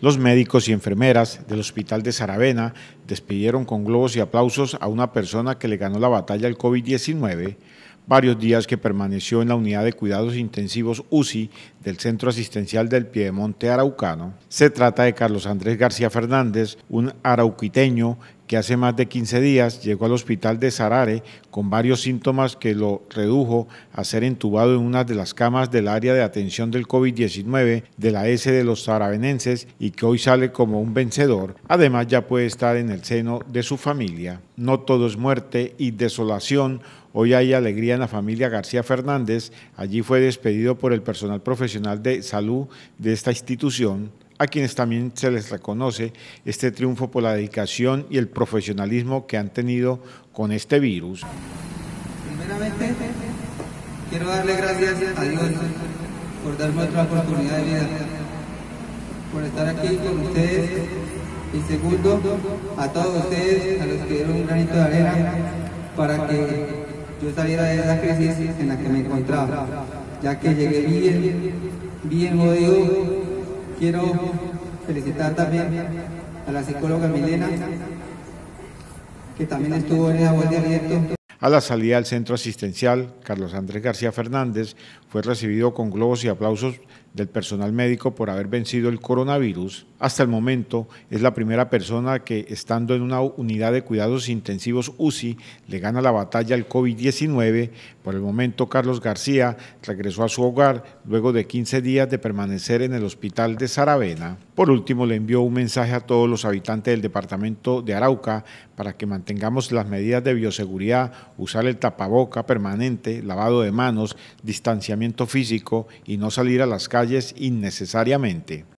Los médicos y enfermeras del Hospital de Saravena despidieron con globos y aplausos a una persona que le ganó la batalla al COVID-19 varios días que permaneció en la unidad de cuidados intensivos UCI del Centro Asistencial del Piedemonte Araucano. Se trata de Carlos Andrés García Fernández, un arauquiteño que hace más de 15 días llegó al hospital de Sarare con varios síntomas que lo redujo a ser entubado en una de las camas del área de atención del COVID-19 de la S de los saravenenses y que hoy sale como un vencedor. Además ya puede estar en el seno de su familia. No todo es muerte y desolación Hoy hay alegría en la familia García Fernández. Allí fue despedido por el personal profesional de salud de esta institución, a quienes también se les reconoce este triunfo por la dedicación y el profesionalismo que han tenido con este virus. Primeramente, quiero darle gracias a Dios por darme otra oportunidad de vida, por estar aquí con ustedes y segundo, a todos ustedes, a los que dieron un granito de arena para que yo saliera de esa crisis en la que me encontraba, ya que llegué bien, bien jodido. Quiero felicitar también a la psicóloga Milena, que también estuvo en esa voz de aliento. A la salida del centro asistencial, Carlos Andrés García Fernández fue recibido con globos y aplausos del personal médico por haber vencido el coronavirus. Hasta el momento es la primera persona que, estando en una unidad de cuidados intensivos UCI, le gana la batalla al COVID-19. Por el momento, Carlos García regresó a su hogar luego de 15 días de permanecer en el hospital de Saravena. Por último, le envió un mensaje a todos los habitantes del departamento de Arauca para que mantengamos las medidas de bioseguridad, usar el tapaboca permanente, lavado de manos, distanciamiento físico y no salir a las calles innecesariamente.